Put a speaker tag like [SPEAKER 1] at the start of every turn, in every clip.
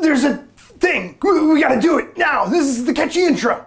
[SPEAKER 1] there's a thing. We, we gotta do it now. This is the catchy intro.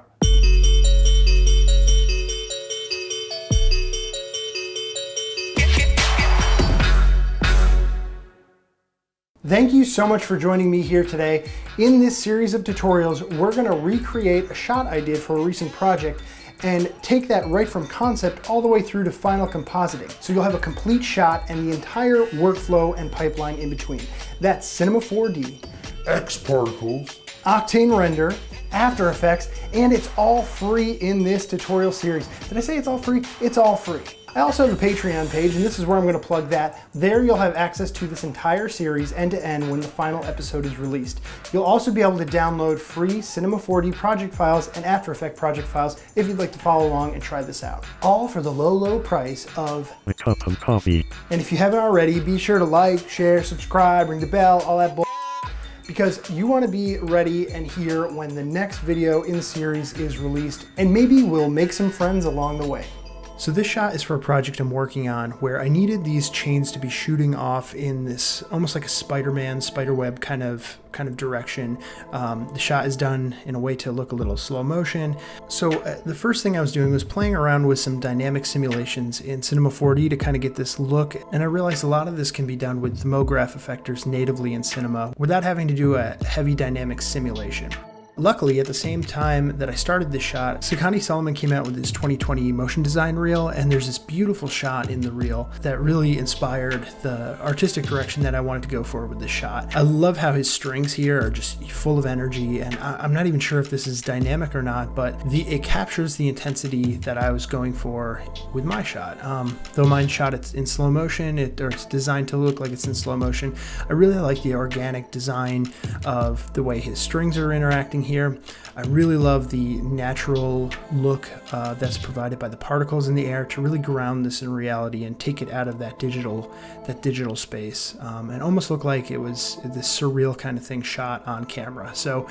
[SPEAKER 1] Thank you so much for joining me here today. In this series of tutorials, we're gonna recreate a shot I did for a recent project and take that right from concept all the way through to final compositing. So you'll have a complete shot and the entire workflow and pipeline in between. That's Cinema 4D,
[SPEAKER 2] X Particles,
[SPEAKER 1] Octane Render, After Effects, and it's all free in this tutorial series. Did I say it's all free? It's all free. I also have a Patreon page, and this is where I'm going to plug that. There you'll have access to this entire series end to end when the final episode is released. You'll also be able to download free Cinema 4D project files and After Effects project files if you'd like to follow along and try this out. All for the low, low price of
[SPEAKER 3] a cup of coffee.
[SPEAKER 1] And if you haven't already, be sure to like, share, subscribe, ring the bell, all that bull because you want to be ready and here when the next video in the series is released and maybe we'll make some friends along the way. So this shot is for a project I'm working on where I needed these chains to be shooting off in this almost like a Spider-Man, spiderweb kind of kind of direction. Um, the shot is done in a way to look a little slow motion. So uh, the first thing I was doing was playing around with some dynamic simulations in Cinema 4D to kind of get this look. And I realized a lot of this can be done with the MoGraph effectors natively in Cinema without having to do a heavy dynamic simulation. Luckily, at the same time that I started this shot, Sekani Solomon came out with his 2020 motion design reel, and there's this beautiful shot in the reel that really inspired the artistic direction that I wanted to go for with this shot. I love how his strings here are just full of energy, and I'm not even sure if this is dynamic or not, but the, it captures the intensity that I was going for with my shot. Um, though mine shot it's in slow motion, it, or it's designed to look like it's in slow motion, I really like the organic design of the way his strings are interacting here. I really love the natural look uh, that's provided by the particles in the air to really ground this in reality and take it out of that digital that digital space um, and almost look like it was this surreal kind of thing shot on camera. So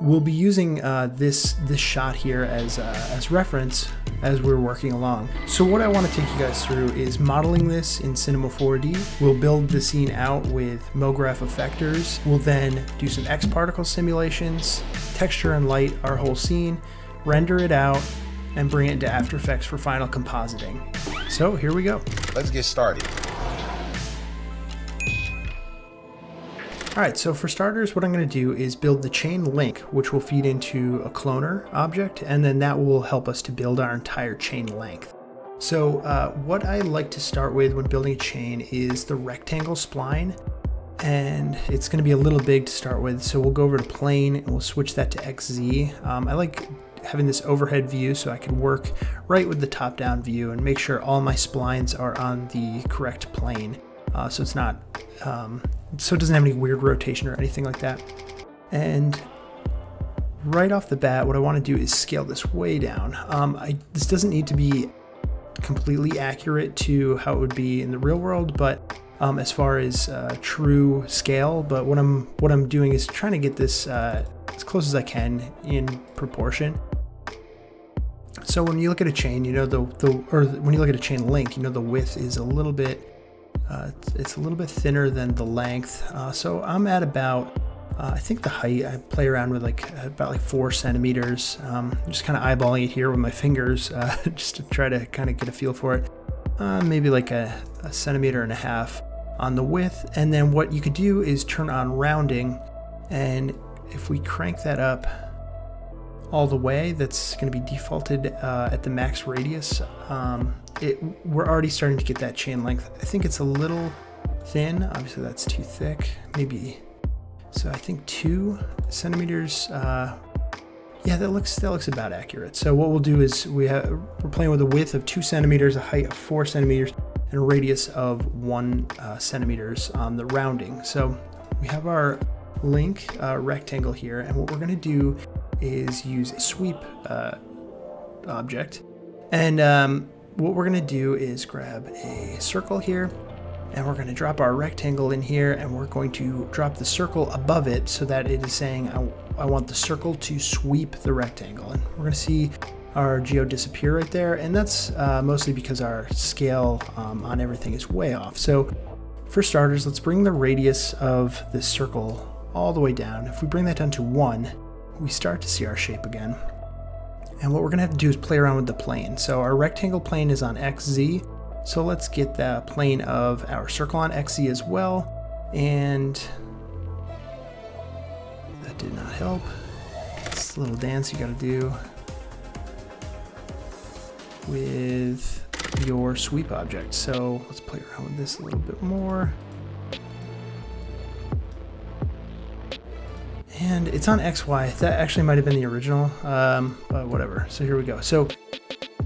[SPEAKER 1] we'll be using uh, this this shot here as uh, as reference as we're working along. So what I want to take you guys through is modeling this in Cinema 4D. We'll build the scene out with MoGraph effectors. We'll then do some X particle simulations, texture and light our whole scene, render it out, and bring it into After Effects for final compositing. So here we go.
[SPEAKER 2] Let's get started.
[SPEAKER 1] All right, so for starters, what I'm gonna do is build the chain link, which will feed into a cloner object, and then that will help us to build our entire chain length. So uh, what I like to start with when building a chain is the rectangle spline, and it's gonna be a little big to start with, so we'll go over to plane and we'll switch that to XZ. Um, I like having this overhead view so I can work right with the top-down view and make sure all my splines are on the correct plane uh, so it's not um, so it doesn't have any weird rotation or anything like that. And right off the bat, what I want to do is scale this way down. Um, I, this doesn't need to be completely accurate to how it would be in the real world, but um, as far as uh, true scale. But what I'm what I'm doing is trying to get this uh, as close as I can in proportion. So when you look at a chain, you know the the or when you look at a chain link, you know the width is a little bit uh, it's, it's, a little bit thinner than the length. Uh, so I'm at about, uh, I think the height, I play around with like about like four centimeters. Um, just kind of eyeballing it here with my fingers uh, just to try to kind of get a feel for it. Uh, maybe like a, a centimeter and a half on the width. And then what you could do is turn on rounding. And if we crank that up all the way, that's going to be defaulted uh, at the max radius. Um, it, we're already starting to get that chain length. I think it's a little thin. Obviously that's too thick, maybe. So I think two centimeters, uh, yeah, that looks that looks about accurate. So what we'll do is we have we're playing with a width of two centimeters, a height of four centimeters, and a radius of one uh, centimeters on the rounding. So we have our link uh, rectangle here, and what we're going to do is use sweep uh, object, and um, what we're gonna do is grab a circle here and we're gonna drop our rectangle in here and we're going to drop the circle above it so that it is saying I, I want the circle to sweep the rectangle. And we're gonna see our geo disappear right there and that's uh, mostly because our scale um, on everything is way off. So for starters, let's bring the radius of this circle all the way down. If we bring that down to one, we start to see our shape again. And what we're gonna have to do is play around with the plane. So our rectangle plane is on XZ. So let's get the plane of our circle on XZ as well. And that did not help. This little dance you gotta do with your sweep object. So let's play around with this a little bit more. And it's on XY. That actually might have been the original, um, but whatever. So here we go. So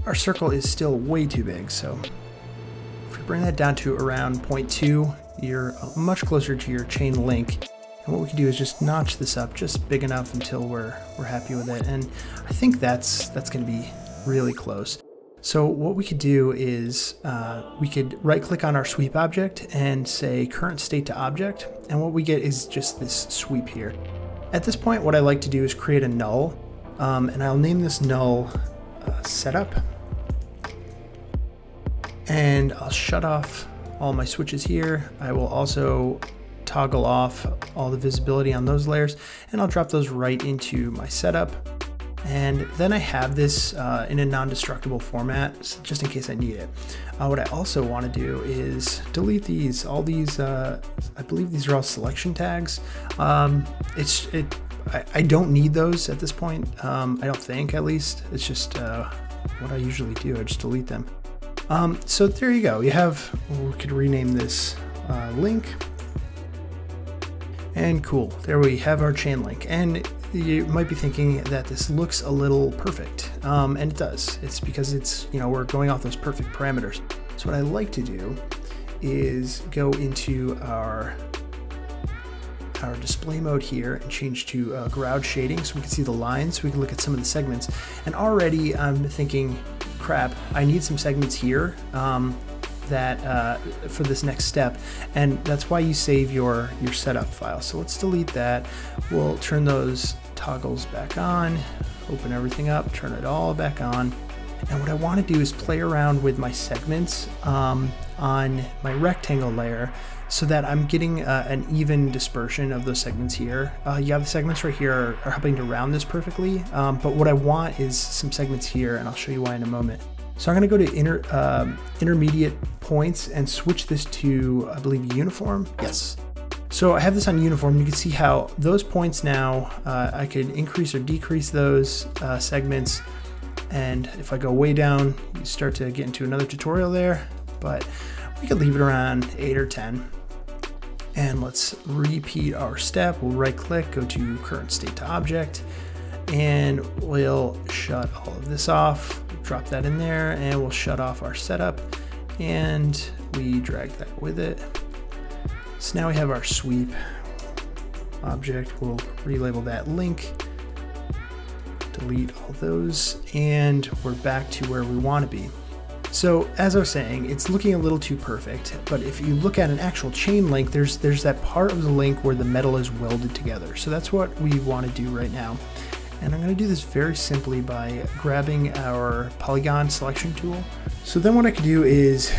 [SPEAKER 1] our circle is still way too big. So if we bring that down to around 0.2, you're much closer to your chain link. And what we can do is just notch this up just big enough until we're, we're happy with it. And I think that's, that's gonna be really close. So what we could do is uh, we could right click on our sweep object and say current state to object. And what we get is just this sweep here. At this point, what I like to do is create a null, um, and I'll name this null uh, setup. And I'll shut off all my switches here. I will also toggle off all the visibility on those layers, and I'll drop those right into my setup. And then I have this uh, in a non-destructible format, just in case I need it. Uh, what I also want to do is delete these. All these, uh, I believe these are all selection tags. Um, it's it. I, I, don't need those at this point. Um, I don't think, at least. It's just uh, what I usually do. I just delete them. Um, so there you go. You have. We could rename this uh, link. And cool, there we have our chain link. And you might be thinking that this looks a little perfect, um, and it does. It's because it's, you know, we're going off those perfect parameters. So what I like to do is go into our our display mode here and change to uh, Gouraud shading so we can see the lines, so we can look at some of the segments. And already I'm thinking, crap, I need some segments here. Um, that uh, for this next step and that's why you save your your setup file so let's delete that we'll turn those toggles back on open everything up turn it all back on and what I want to do is play around with my segments um, on my rectangle layer so that I'm getting uh, an even dispersion of those segments here. Uh, yeah, the segments right here are, are helping to round this perfectly, um, but what I want is some segments here, and I'll show you why in a moment. So I'm going to go to inter, um, intermediate points and switch this to, I believe, uniform. Yes. So I have this on uniform. You can see how those points now, uh, I could increase or decrease those uh, segments. And if I go way down, you start to get into another tutorial there, but we could leave it around eight or 10. And let's repeat our step. We'll right click, go to current state to object, and we'll shut all of this off drop that in there and we'll shut off our setup and we drag that with it. So now we have our sweep object. We'll relabel that link, delete all those, and we're back to where we want to be. So as I was saying, it's looking a little too perfect, but if you look at an actual chain link, there's there's that part of the link where the metal is welded together. So that's what we want to do right now. And I'm going to do this very simply by grabbing our polygon selection tool. So then what I could do is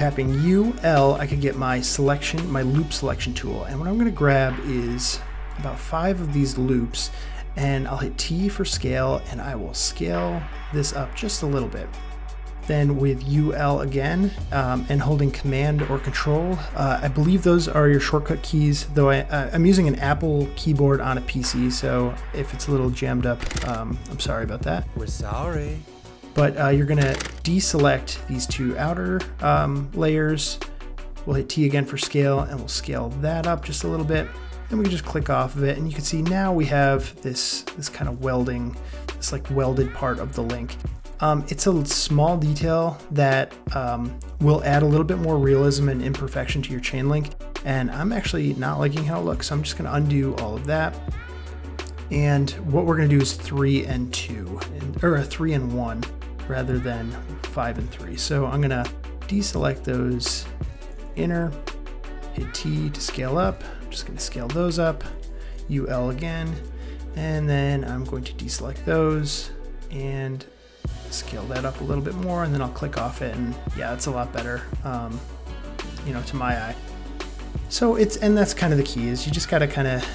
[SPEAKER 1] tapping UL, I could get my selection, my loop selection tool. And what I'm going to grab is about five of these loops and I'll hit T for scale and I will scale this up just a little bit. Then with UL again um, and holding command or control, uh, I believe those are your shortcut keys, though I, uh, I'm using an Apple keyboard on a PC, so if it's a little jammed up, um, I'm sorry about that.
[SPEAKER 3] We're sorry.
[SPEAKER 1] But uh, you're gonna deselect these two outer um, layers. We'll hit T again for scale and we'll scale that up just a little bit. Then we can just click off of it and you can see now we have this, this kind of welding, this like welded part of the link. Um, it's a small detail that um, will add a little bit more realism and imperfection to your chain link. And I'm actually not liking how it looks. So I'm just gonna undo all of that. And what we're gonna do is three and two, or a three and one rather than five and three. So I'm gonna deselect those inner, hit T to scale up. I'm just gonna scale those up, UL again, and then I'm going to deselect those and scale that up a little bit more and then I'll click off it and yeah, it's a lot better, um, you know, to my eye. So it's, and that's kind of the key is you just got to kind of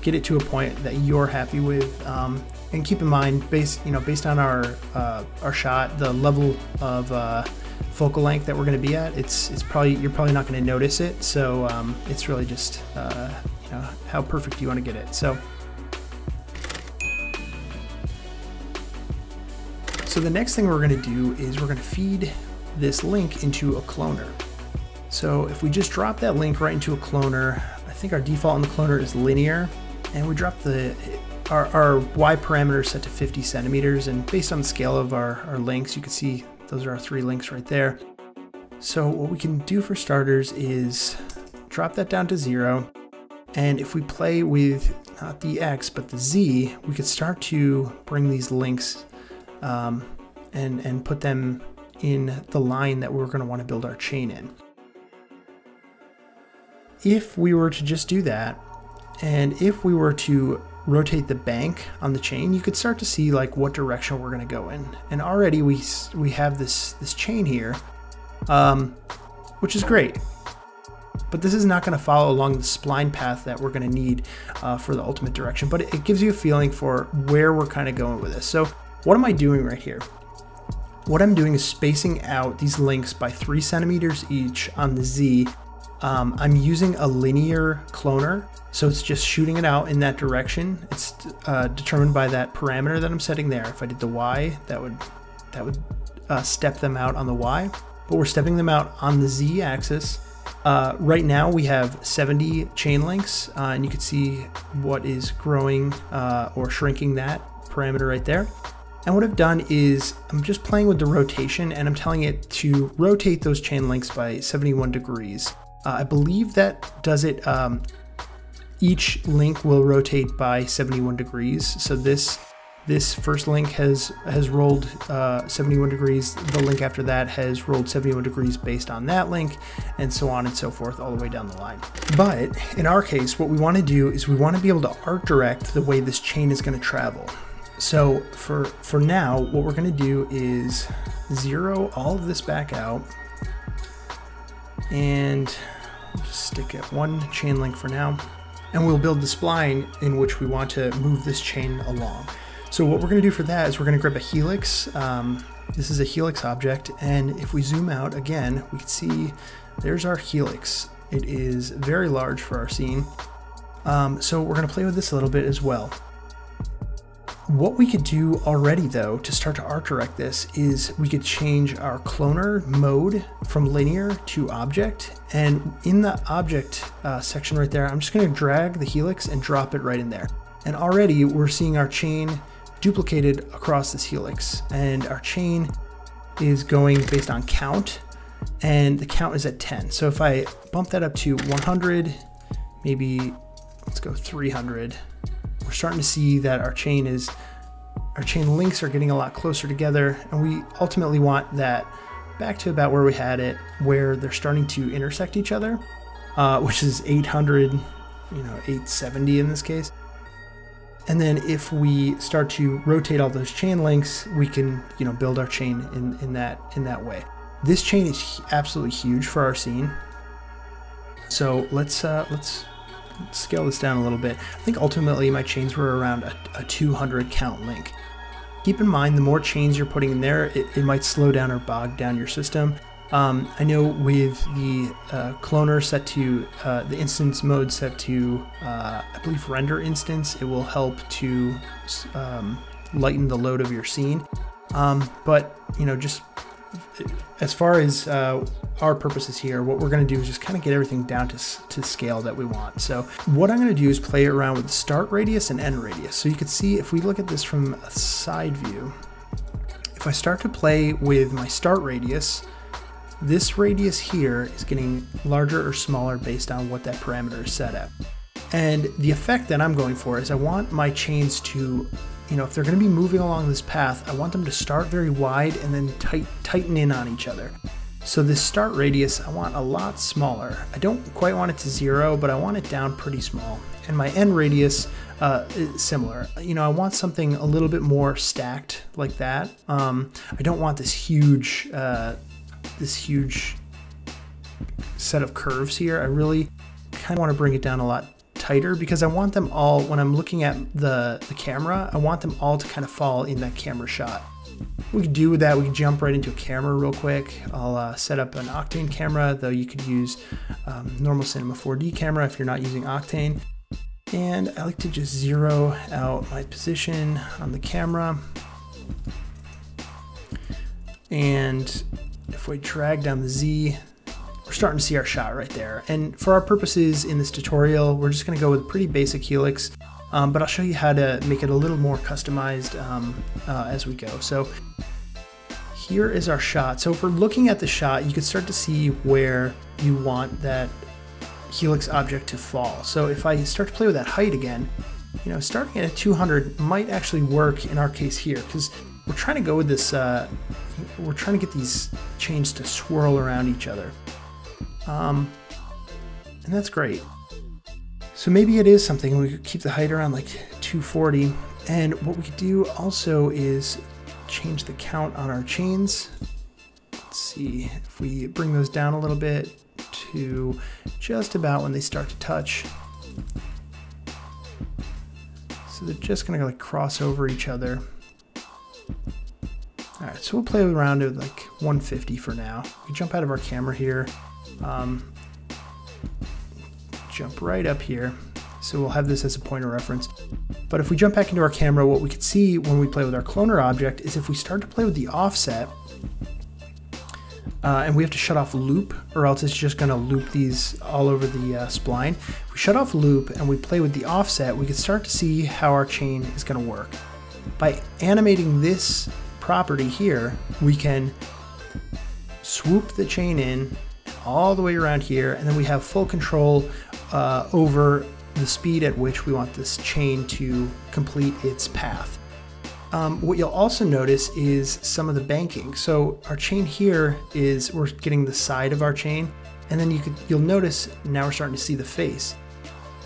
[SPEAKER 1] get it to a point that you're happy with. Um, and keep in mind, based you know, based on our uh, our shot, the level of uh, focal length that we're going to be at, it's it's probably you're probably not going to notice it. So um, it's really just uh, you know how perfect you want to get it. So. So the next thing we're going to do is we're going to feed this link into a cloner. So if we just drop that link right into a cloner, I think our default on the cloner is linear, and we drop the our, our Y parameter set to 50 centimeters, and based on the scale of our, our links, you can see those are our three links right there. So what we can do for starters is drop that down to zero, and if we play with not the X, but the Z, we could start to bring these links um, and, and put them in the line that we're going to want to build our chain in. If we were to just do that, and if we were to rotate the bank on the chain, you could start to see like what direction we're going to go in. And already we we have this this chain here, um, which is great. But this is not going to follow along the spline path that we're going to need uh, for the ultimate direction. But it, it gives you a feeling for where we're kind of going with this. So what am I doing right here? What I'm doing is spacing out these links by three centimeters each on the Z. Um, I'm using a linear cloner, so it's just shooting it out in that direction. It's uh, determined by that parameter that I'm setting there. If I did the Y, that would that would uh, step them out on the Y, but we're stepping them out on the Z axis. Uh, right now we have 70 chain links, uh, and you can see what is growing uh, or shrinking that parameter right there. And what I've done is I'm just playing with the rotation and I'm telling it to rotate those chain links by 71 degrees. Uh, I believe that does it, um, each link will rotate by 71 degrees. So this this first link has has rolled uh, 71 degrees. The link after that has rolled 71 degrees based on that link, and so on and so forth all the way down the line. But in our case, what we want to do is we want to be able to art direct the way this chain is going to travel. So for, for now, what we're gonna do is zero all of this back out and just stick at one chain link for now. And we'll build the spline in which we want to move this chain along. So what we're gonna do for that is we're gonna grab a helix. Um, this is a helix object. And if we zoom out again, we can see there's our helix. It is very large for our scene. Um, so we're gonna play with this a little bit as well. What we could do already though to start to art direct this is we could change our cloner mode from linear to object. And in the object uh, section right there, I'm just gonna drag the helix and drop it right in there. And already we're seeing our chain duplicated across this helix. And our chain is going based on count and the count is at 10. So if I bump that up to 100, maybe let's go 300, we're starting to see that our chain is our chain links are getting a lot closer together and we ultimately want that back to about where we had it where they're starting to intersect each other uh, which is 800 you know 870 in this case. And then if we start to rotate all those chain links we can you know build our chain in, in that in that way. This chain is absolutely huge for our scene. So let's uh, let's scale this down a little bit. I think ultimately my chains were around a, a 200 count link. Keep in mind, the more chains you're putting in there, it, it might slow down or bog down your system. Um, I know with the uh, cloner set to uh, the instance mode set to, uh, I believe, render instance, it will help to um, lighten the load of your scene. Um, but you know, just as far as uh, our purposes here, what we're going to do is just kind of get everything down to, to scale that we want. So what I'm going to do is play around with start radius and end radius. So you can see if we look at this from a side view, if I start to play with my start radius, this radius here is getting larger or smaller based on what that parameter is set at. And the effect that I'm going for is I want my chains to you know, if they're going to be moving along this path, I want them to start very wide and then tight, tighten in on each other. So this start radius, I want a lot smaller. I don't quite want it to zero, but I want it down pretty small. And my end radius uh, is similar. You know, I want something a little bit more stacked like that. Um, I don't want this huge, uh, this huge set of curves here. I really kind of want to bring it down a lot tighter because I want them all, when I'm looking at the, the camera, I want them all to kind of fall in that camera shot. We could do with that, we can jump right into a camera real quick. I'll uh, set up an Octane camera, though you could use um, normal Cinema 4D camera if you're not using Octane. And I like to just zero out my position on the camera. And if we drag down the Z, starting to see our shot right there. And for our purposes in this tutorial, we're just gonna go with a pretty basic helix, um, but I'll show you how to make it a little more customized um, uh, as we go. So here is our shot. So if we're looking at the shot, you can start to see where you want that helix object to fall. So if I start to play with that height again, you know, starting at 200 might actually work in our case here because we're trying to go with this, uh, we're trying to get these chains to swirl around each other. Um, and that's great. So maybe it is something we could keep the height around like 240. And what we could do also is change the count on our chains. Let's see if we bring those down a little bit to just about when they start to touch. So they're just gonna like cross over each other. All right, so we'll play around with like 150 for now. We jump out of our camera here, um, jump right up here. So we'll have this as a point of reference. But if we jump back into our camera, what we can see when we play with our cloner object is if we start to play with the offset, uh, and we have to shut off loop or else it's just going to loop these all over the uh, spline. If we shut off loop and we play with the offset, we can start to see how our chain is going to work. By animating this property here, we can swoop the chain in all the way around here and then we have full control uh, over the speed at which we want this chain to complete its path. Um, what you'll also notice is some of the banking. So our chain here is, we're getting the side of our chain, and then you could, you'll notice now we're starting to see the face.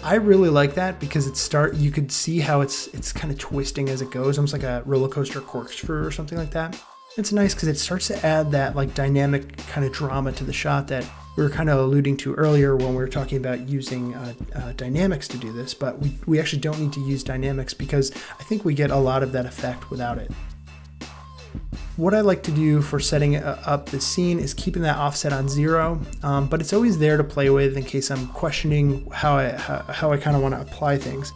[SPEAKER 1] I really like that because it start you could see how it's it's kind of twisting as it goes, almost like a roller coaster corkscrew or something like that. It's nice because it starts to add that like dynamic kind of drama to the shot that we were kind of alluding to earlier when we were talking about using uh, uh, dynamics to do this, but we, we actually don't need to use dynamics because I think we get a lot of that effect without it. What I like to do for setting uh, up the scene is keeping that offset on zero, um, but it's always there to play with in case I'm questioning how I, how, how I kind of want to apply things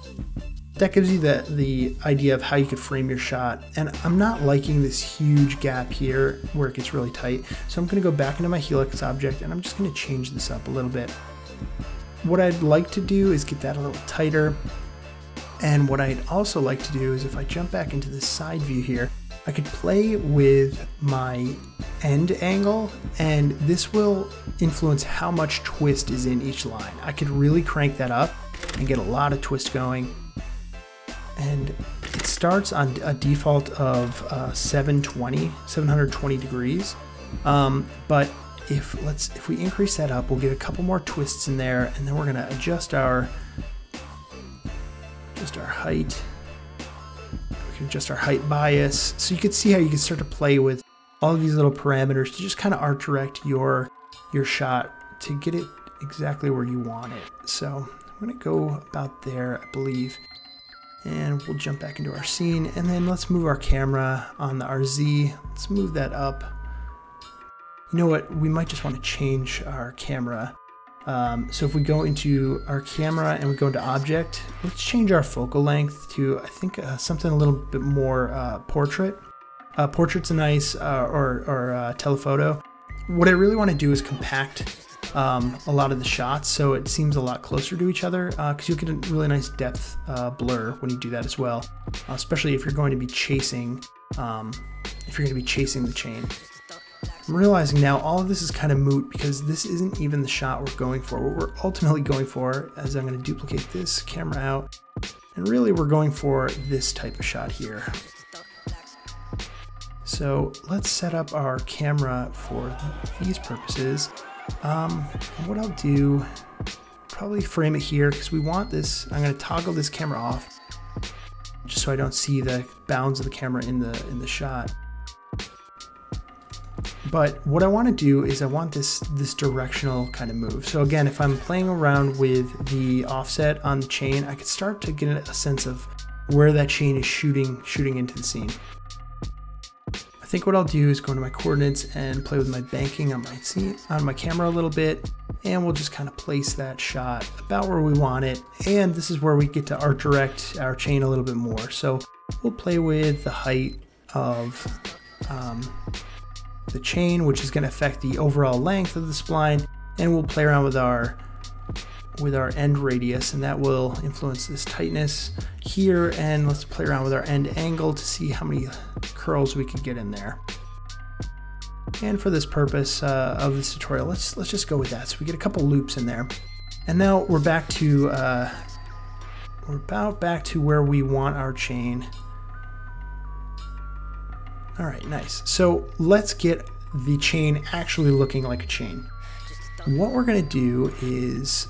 [SPEAKER 1] that gives you the, the idea of how you could frame your shot. And I'm not liking this huge gap here where it gets really tight. So I'm gonna go back into my Helix object and I'm just gonna change this up a little bit. What I'd like to do is get that a little tighter. And what I'd also like to do is if I jump back into the side view here, I could play with my end angle and this will influence how much twist is in each line. I could really crank that up and get a lot of twist going and it starts on a default of uh, 720, 720 degrees. Um, but if let's if we increase that up, we'll get a couple more twists in there, and then we're gonna adjust our just our height. We can adjust our height bias, so you can see how you can start to play with all of these little parameters to just kind of art direct your your shot to get it exactly where you want it. So I'm gonna go about there, I believe and we'll jump back into our scene and then let's move our camera on the RZ. Let's move that up. You know what, we might just want to change our camera. Um, so if we go into our camera and we go into object, let's change our focal length to, I think, uh, something a little bit more uh, portrait. Uh, portrait's a nice, uh, or, or uh, telephoto. What I really want to do is compact um, a lot of the shots so it seems a lot closer to each other because uh, you'll get a really nice depth uh, blur when you do that as well, uh, especially if you're going to be chasing um, if you're going to be chasing the chain. I'm realizing now all of this is kind of moot because this isn't even the shot we're going for. What we're ultimately going for, as I'm going to duplicate this camera out, and really we're going for this type of shot here. So let's set up our camera for these purposes. Um, what I'll do, probably frame it here because we want this, I'm gonna toggle this camera off just so I don't see the bounds of the camera in the, in the shot. But what I want to do is I want this this directional kind of move. So again, if I'm playing around with the offset on the chain, I could start to get a sense of where that chain is shooting shooting into the scene. Think what I'll do is go into my coordinates and play with my banking on my on my camera a little bit, and we'll just kind of place that shot about where we want it. And this is where we get to art direct our chain a little bit more. So we'll play with the height of um, the chain, which is going to affect the overall length of the spline, and we'll play around with our with our end radius and that will influence this tightness here and let's play around with our end angle to see how many curls we can get in there. And for this purpose uh, of this tutorial, let's let's just go with that. So we get a couple loops in there. And now we're back to uh, we're about back to where we want our chain. All right, nice. So let's get the chain actually looking like a chain. What we're gonna do is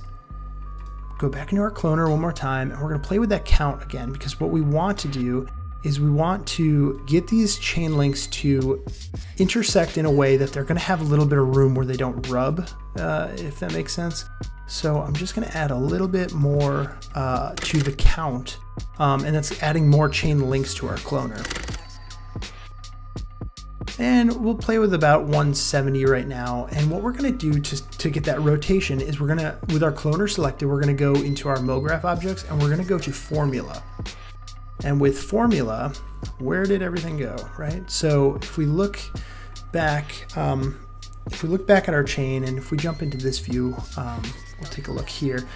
[SPEAKER 1] go back into our cloner one more time and we're gonna play with that count again because what we want to do is we want to get these chain links to intersect in a way that they're gonna have a little bit of room where they don't rub, uh, if that makes sense. So I'm just gonna add a little bit more uh, to the count um, and that's adding more chain links to our cloner. And we'll play with about 170 right now. And what we're gonna do to, to get that rotation is we're gonna, with our cloner selected, we're gonna go into our MoGraph objects and we're gonna go to formula. And with formula, where did everything go, right? So if we look back, um, if we look back at our chain and if we jump into this view, um, we'll take a look here.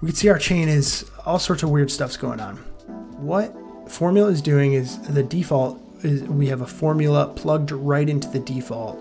[SPEAKER 1] We can see our chain is all sorts of weird stuff's going on. What formula is doing is the default is we have a formula plugged right into the default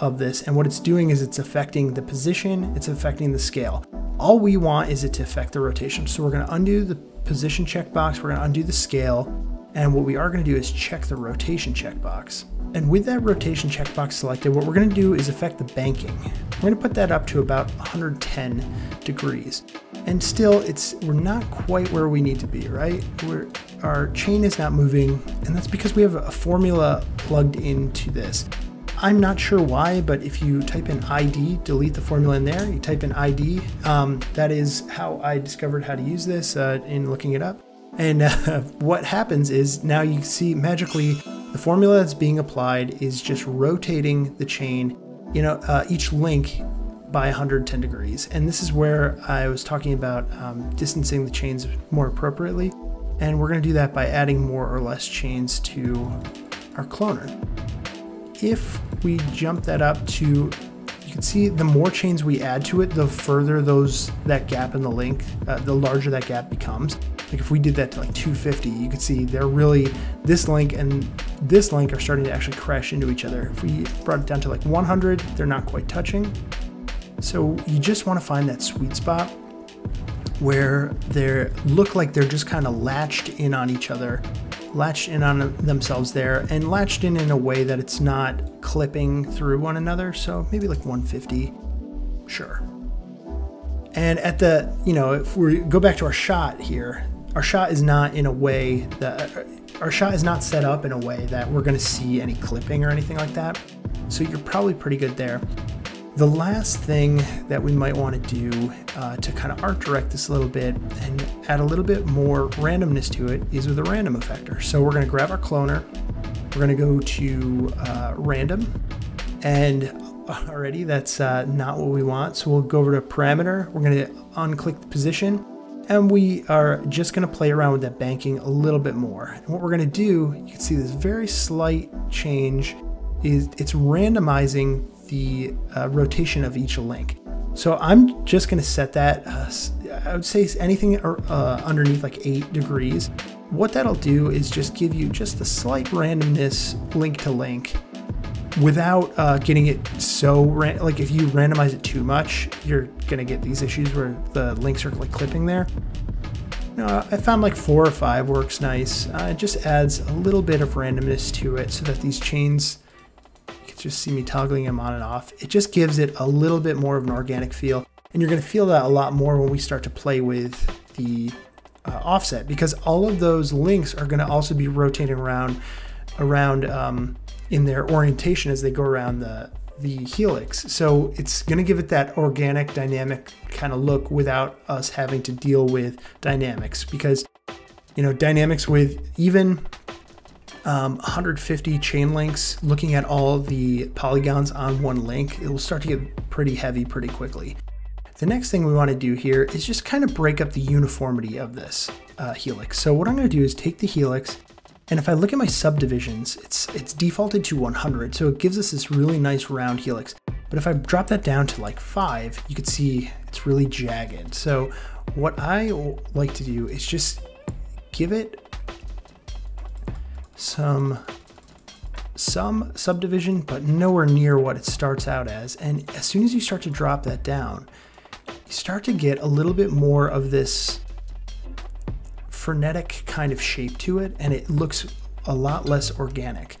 [SPEAKER 1] of this. And what it's doing is it's affecting the position, it's affecting the scale. All we want is it to affect the rotation. So we're gonna undo the position checkbox, we're gonna undo the scale, and what we are gonna do is check the rotation checkbox. And with that rotation checkbox selected, what we're gonna do is affect the banking. We're gonna put that up to about 110 degrees. And still, it's we're not quite where we need to be, right? We're, our chain is not moving, and that's because we have a formula plugged into this. I'm not sure why, but if you type in ID, delete the formula in there, you type in ID, um, that is how I discovered how to use this uh, in looking it up. And uh, what happens is now you see magically the formula that's being applied is just rotating the chain, you know, uh, each link by 110 degrees. And this is where I was talking about um, distancing the chains more appropriately. And we're going to do that by adding more or less chains to our cloner. If we jump that up to, you can see the more chains we add to it, the further those that gap in the link, uh, the larger that gap becomes. Like if we did that to like 250, you can see they're really, this link and this link are starting to actually crash into each other. If we brought it down to like 100, they're not quite touching. So you just want to find that sweet spot where they look like they're just kind of latched in on each other, latched in on themselves there, and latched in in a way that it's not clipping through one another. So maybe like 150, sure. And at the, you know, if we go back to our shot here, our shot is not in a way that, our shot is not set up in a way that we're going to see any clipping or anything like that. So you're probably pretty good there. The last thing that we might want to do uh, to kind of art direct this a little bit and add a little bit more randomness to it is with a random effector. So we're going to grab our cloner, we're going to go to uh, random, and already that's uh, not what we want. So we'll go over to parameter, we're going to unclick the position, and we are just going to play around with that banking a little bit more. And what we're going to do, you can see this very slight change is it's randomizing the uh, rotation of each link. So I'm just going to set that, uh, I would say anything uh, underneath like 8 degrees. What that'll do is just give you just a slight randomness link to link without uh, getting it so, like if you randomize it too much, you're going to get these issues where the links are like clipping there. I found like four or five works nice. Uh, it just adds a little bit of randomness to it so that these chains just see me toggling them on and off. It just gives it a little bit more of an organic feel. And you're going to feel that a lot more when we start to play with the uh, offset because all of those links are going to also be rotating around around um, in their orientation as they go around the the helix. So it's going to give it that organic, dynamic kind of look without us having to deal with dynamics because, you know, dynamics with even um, 150 chain links, looking at all the polygons on one link, it will start to get pretty heavy pretty quickly. The next thing we want to do here is just kind of break up the uniformity of this uh, helix. So what I'm going to do is take the helix, and if I look at my subdivisions, it's, it's defaulted to 100, so it gives us this really nice round helix. But if I drop that down to like 5, you can see it's really jagged. So what I like to do is just give it some some subdivision, but nowhere near what it starts out as. And as soon as you start to drop that down, you start to get a little bit more of this frenetic kind of shape to it, and it looks a lot less organic.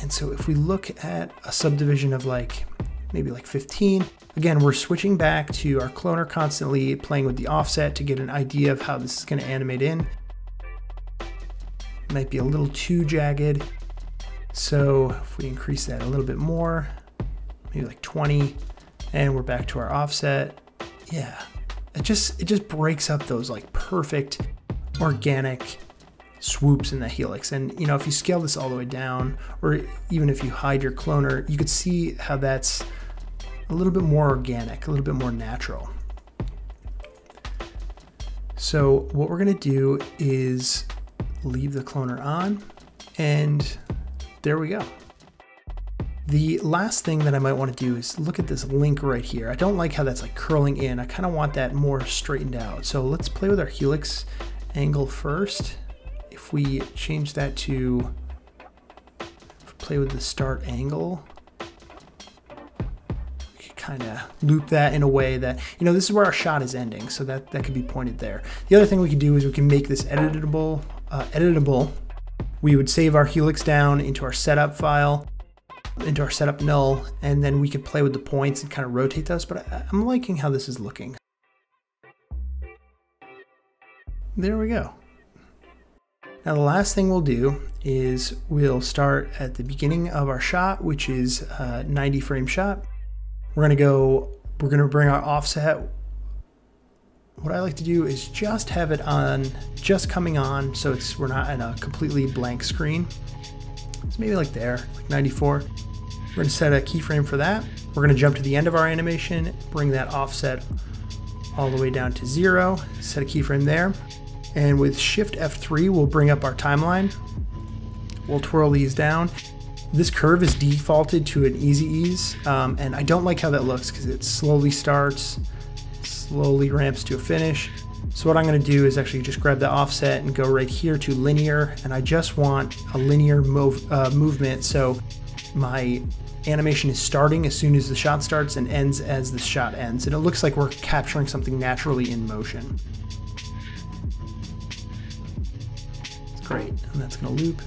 [SPEAKER 1] And so if we look at a subdivision of like maybe like 15, again, we're switching back to our cloner constantly playing with the offset to get an idea of how this is gonna animate in might be a little too jagged. So if we increase that a little bit more, maybe like 20, and we're back to our offset. Yeah, it just it just breaks up those like perfect organic swoops in the helix. And you know, if you scale this all the way down, or even if you hide your cloner, you could see how that's a little bit more organic, a little bit more natural. So what we're gonna do is leave the cloner on, and there we go. The last thing that I might want to do is look at this link right here. I don't like how that's like curling in. I kind of want that more straightened out. So let's play with our helix angle first. If we change that to play with the start angle, we could kind of loop that in a way that, you know, this is where our shot is ending. So that, that could be pointed there. The other thing we can do is we can make this editable uh, editable, we would save our helix down into our setup file, into our setup null, and then we could play with the points and kind of rotate those, but I'm liking how this is looking. There we go. Now the last thing we'll do is we'll start at the beginning of our shot, which is a 90 frame shot. We're gonna go, we're gonna bring our offset what I like to do is just have it on, just coming on, so it's we're not in a completely blank screen. It's maybe like there, like 94. We're gonna set a keyframe for that. We're gonna jump to the end of our animation, bring that offset all the way down to zero, set a keyframe there. And with Shift F3, we'll bring up our timeline. We'll twirl these down. This curve is defaulted to an easy ease, um, and I don't like how that looks because it slowly starts, slowly ramps to a finish. So what I'm going to do is actually just grab the offset and go right here to linear and I just want a linear move, uh, movement so my animation is starting as soon as the shot starts and ends as the shot ends and it looks like we're capturing something naturally in motion. It's great and that's going to loop.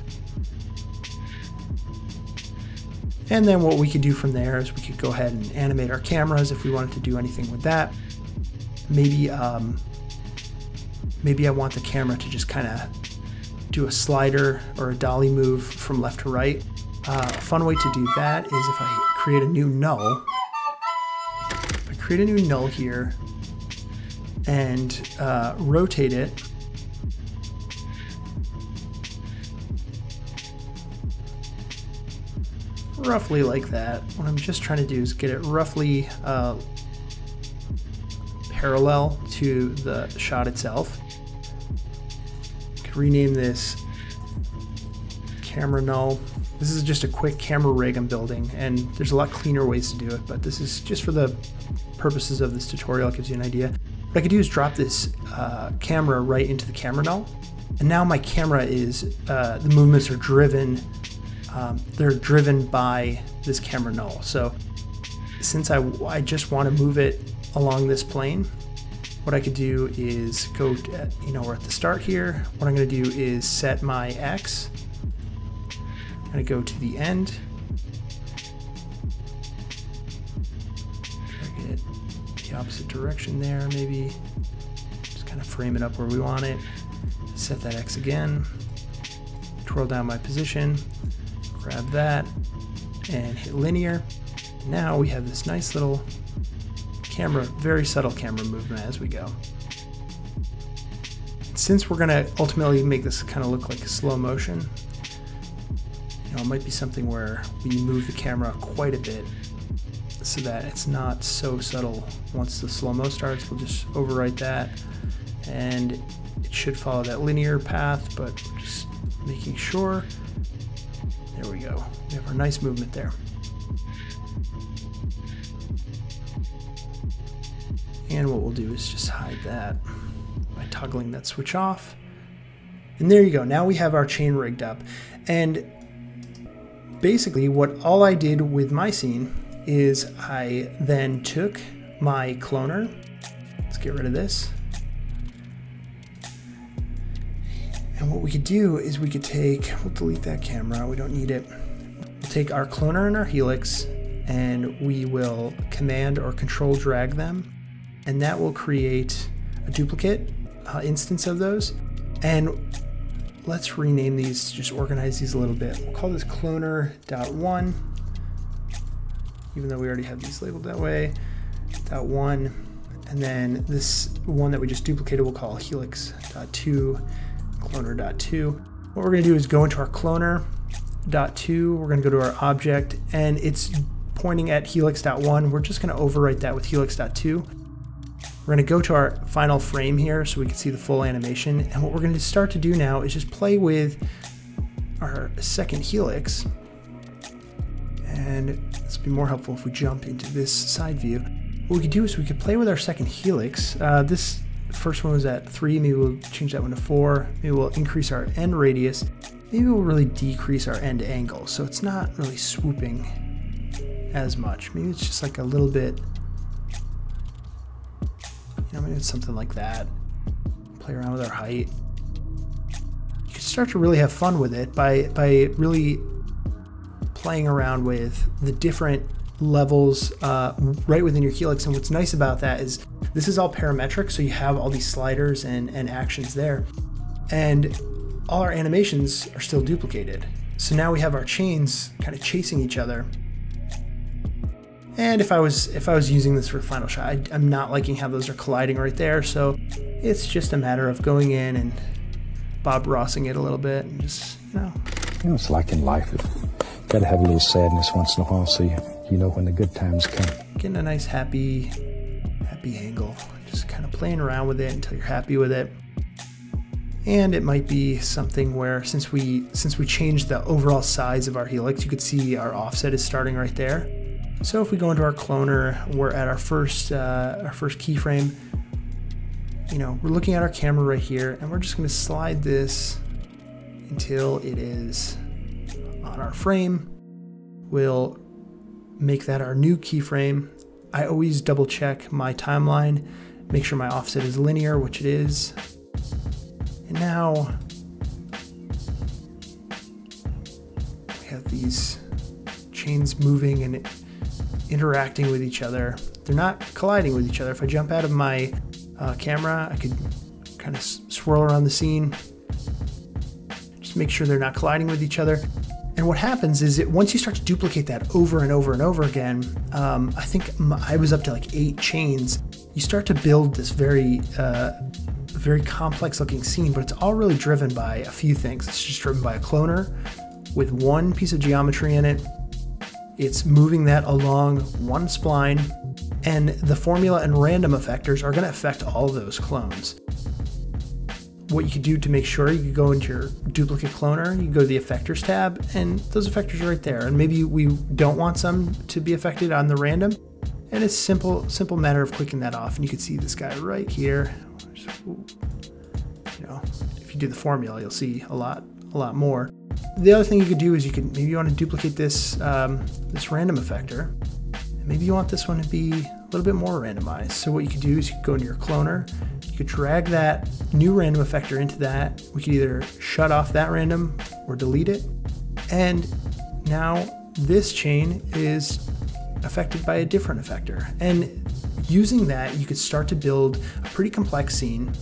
[SPEAKER 1] And then what we could do from there is we could go ahead and animate our cameras if we wanted to do anything with that maybe um, maybe I want the camera to just kind of do a slider or a dolly move from left to right. Uh, a fun way to do that is if I create a new null. I create a new null here and uh, rotate it, roughly like that. What I'm just trying to do is get it roughly uh, parallel to the shot itself. Rename this camera null. This is just a quick camera rig I'm building, and there's a lot cleaner ways to do it, but this is just for the purposes of this tutorial, it gives you an idea. What I could do is drop this uh, camera right into the camera null, and now my camera is, uh, the movements are driven, um, they're driven by this camera null. So since I, I just want to move it along this plane, what I could do is go, you know, we're at the start here. What I'm going to do is set my X. I'm to go to the end. It the opposite direction there, maybe. Just kind of frame it up where we want it. Set that X again. Twirl down my position, grab that, and hit linear. Now we have this nice little camera, very subtle camera movement as we go. Since we're gonna ultimately make this kind of look like slow motion, you know, it might be something where we move the camera quite a bit so that it's not so subtle. Once the slow-mo starts, we'll just overwrite that and it should follow that linear path, but just making sure. There we go. We have our nice movement there. And what we'll do is just hide that by toggling that switch off. And there you go. Now we have our chain rigged up. And basically what all I did with my scene is I then took my cloner. Let's get rid of this. And what we could do is we could take, we'll delete that camera, we don't need it. We'll take our cloner and our helix and we will command or control drag them and that will create a duplicate uh, instance of those. And let's rename these, just organize these a little bit. We'll call this cloner.1, even though we already have these labeled that way, dot one. And then this one that we just duplicated, we'll call helix.2, cloner.2. What we're gonna do is go into our cloner.2, we're gonna go to our object, and it's pointing at helix.1. We're just gonna overwrite that with helix.2. We're to go to our final frame here so we can see the full animation. And what we're going to start to do now is just play with our second helix. And this would be more helpful if we jump into this side view. What we could do is we could play with our second helix. Uh, this first one was at three, maybe we'll change that one to four. Maybe we'll increase our end radius. Maybe we'll really decrease our end angle. So it's not really swooping as much. Maybe it's just like a little bit know, maybe it's something like that. Play around with our height. You can start to really have fun with it by by really playing around with the different levels uh, right within your helix. And what's nice about that is this is all parametric, so you have all these sliders and, and actions there. And all our animations are still duplicated. So now we have our chains kind of chasing each other and if I was if I was using this for final shot, I, I'm not liking how those are colliding right there. So it's just a matter of going in and Bob Rossing it a little bit and just you know.
[SPEAKER 3] You know, it's like in life. You gotta have a little sadness once in a while, so you, you know when the good times come.
[SPEAKER 1] Getting a nice happy, happy angle. Just kind of playing around with it until you're happy with it. And it might be something where since we since we changed the overall size of our helix, you could see our offset is starting right there. So if we go into our cloner, we're at our first uh, our first keyframe. You know, we're looking at our camera right here, and we're just going to slide this until it is on our frame. We'll make that our new keyframe. I always double check my timeline, make sure my offset is linear, which it is. And now we have these chains moving and it interacting with each other. They're not colliding with each other. If I jump out of my uh, camera, I could kind of swirl around the scene, just make sure they're not colliding with each other. And what happens is that once you start to duplicate that over and over and over again, um, I think I was up to like eight chains. You start to build this very, uh, very complex looking scene, but it's all really driven by a few things. It's just driven by a cloner with one piece of geometry in it it's moving that along one spline, and the formula and random effectors are going to affect all those clones. What you could do to make sure you could go into your duplicate cloner, you go to the effectors tab, and those effectors are right there. And maybe we don't want some to be affected on the random, and it's simple, simple matter of clicking that off. And you can see this guy right here. You know, if you do the formula, you'll see a lot, a lot more. The other thing you could do is you could maybe you want to duplicate this um, this random effector. Maybe you want this one to be a little bit more randomized. So what you could do is you could go into your cloner, you could drag that new random effector into that. We could either shut off that random or delete it. And now this chain is affected by a different effector. And using that, you could start to build a pretty complex scene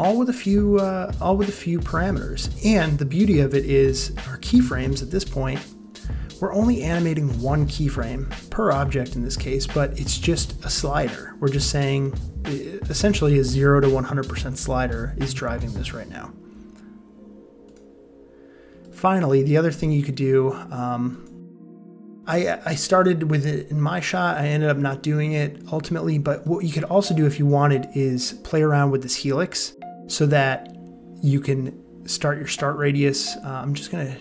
[SPEAKER 1] all with a few uh, all with a few parameters. And the beauty of it is our keyframes at this point, we're only animating one keyframe per object in this case, but it's just a slider. We're just saying essentially a 0 to 100% slider is driving this right now. Finally, the other thing you could do, um, I, I started with it in my shot. I ended up not doing it ultimately, but what you could also do if you wanted is play around with this helix so that you can start your start radius. Uh, I'm just gonna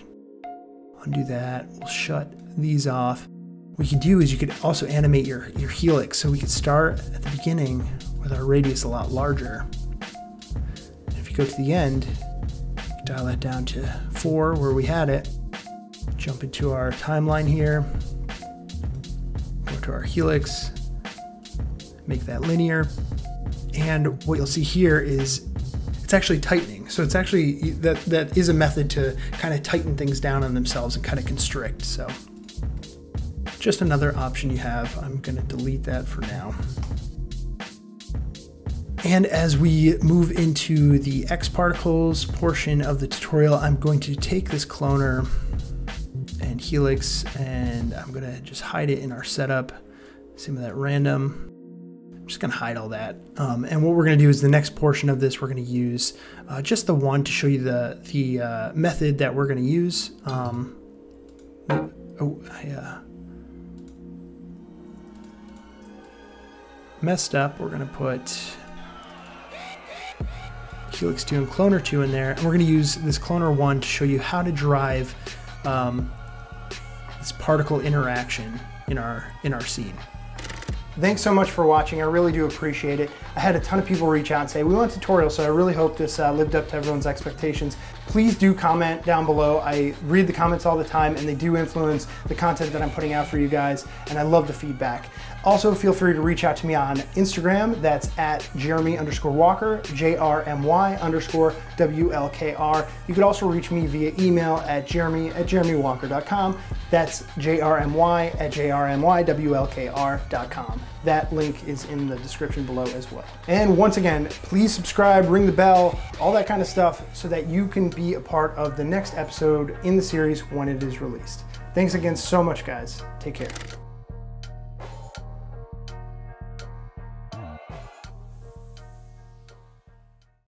[SPEAKER 1] undo that. We'll shut these off. What you could do is you could also animate your, your helix. So we could start at the beginning with our radius a lot larger. If you go to the end, dial that down to four where we had it. Jump into our timeline here. Go to our helix. Make that linear. And what you'll see here is it's actually tightening. So it's actually, that, that is a method to kind of tighten things down on themselves and kind of constrict. So just another option you have. I'm gonna delete that for now. And as we move into the X particles portion of the tutorial, I'm going to take this cloner and helix and I'm gonna just hide it in our setup. Some of that random just gonna hide all that. Um, and what we're gonna do is the next portion of this, we're gonna use uh, just the one to show you the, the uh, method that we're gonna use. Um, oh, I uh, messed up. We're gonna put Helix 2 and Cloner 2 in there. And we're gonna use this Cloner 1 to show you how to drive um, this particle interaction in our, in our scene. Thanks so much for watching. I really do appreciate it. I had a ton of people reach out and say, we want a tutorial, so I really hope this uh, lived up to everyone's expectations. Please do comment down below. I read the comments all the time and they do influence the content that I'm putting out for you guys, and I love the feedback. Also, feel free to reach out to me on Instagram. That's at Jeremy underscore Walker, J-R-M-Y underscore W-L-K-R. You could also reach me via email at jeremy at jeremywalker.com. That's J-R-M-Y at J-R-M-Y-W-L-K-R.com. That link is in the description below as well. And once again, please subscribe, ring the bell, all that kind of stuff so that you can be a part of the next episode in the series when it is released. Thanks again so much, guys. Take care.